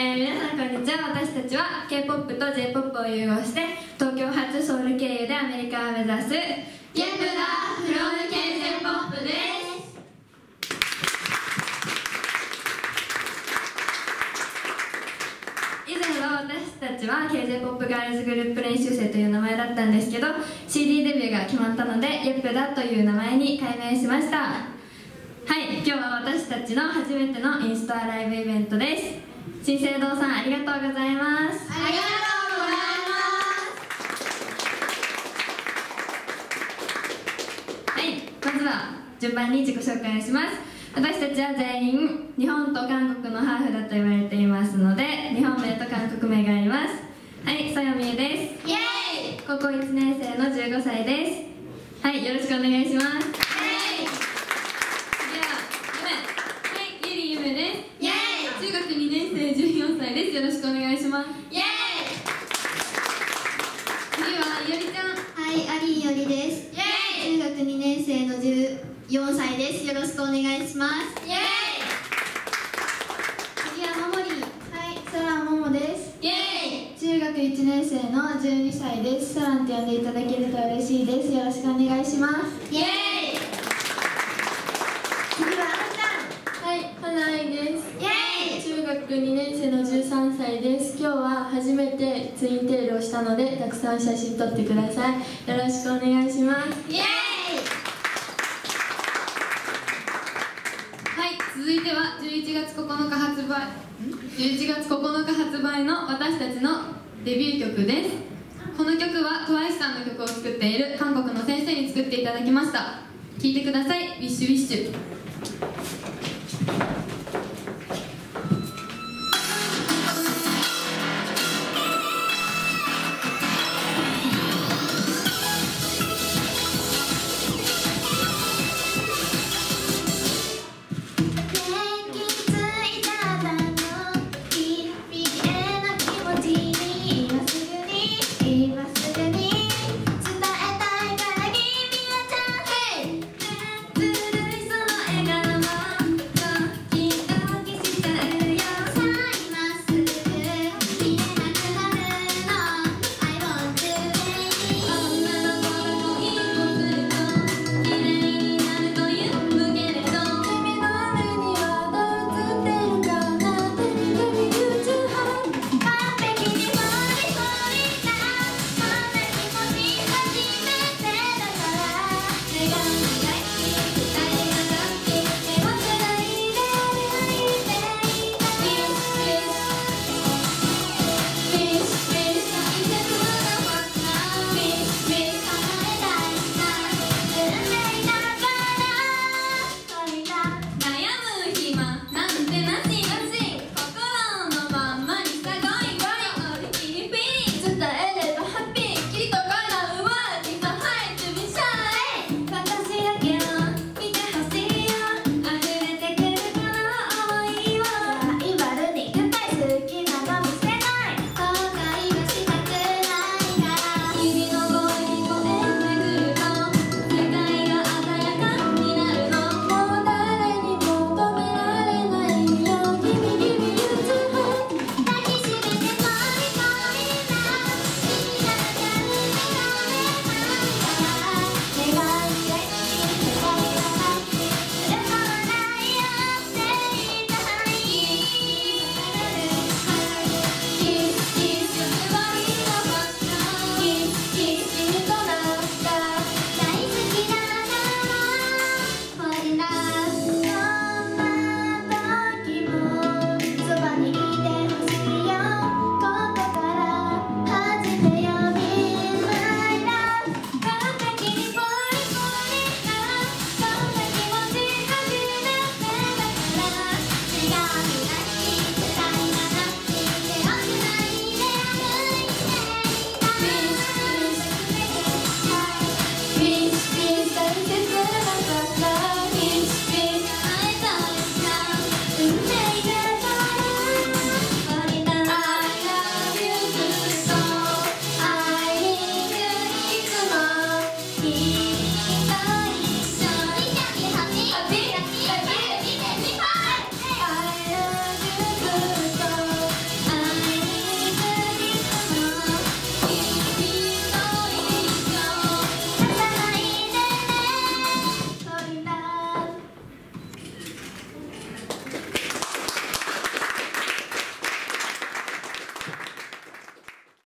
えー、皆さんこんにちは。私たちは K-POP と J-POP を融合して東京発ソウル経由でアメリカを目指すゲンブダフロム KJ-POP です以前は私たちは KJ-POP ガールズグループ練習生という名前だったんですけど CD デビューが決まったのでユップダという名前に改名しました。はい今日は私たちの初めてのインスタライブイベントです。新生堂さんありがとうございます。ありがとうございはいまずは順番に自己紹介をします。私たちは全員日本と韓国のハーフだと言われていますので日本名と韓国名があります。はいソヨミエです。イエーイ。高校1年生の15歳です。はいよろしくお願いしますでは夢はいゆりゆめですイエーイ中学2年生14歳ですよろしくお願いしますイエーイ次はいよりちゃんはい、アリーよりです。中学2年生の14歳です。よろしくお願いします。イエ次はももり。はい、ソランももです。ーイイエーイ中学1年生の12歳です。ソランって呼んでいただけると嬉しいです。よろしくお願いします。イエーイ次はあはい、花愛です。イエーイ中学2年生の13歳です。今日は初めてツインテールをしたので、たくさん写真撮ってください。よろしくお願いします。イエーイはい続いては11月9日発売11月9日発売の私たちのデビュー曲ですこの曲は TWICE さんの曲を作っている韓国の先生に作っていただきました聴いてください「ウィッシュウィッシュ」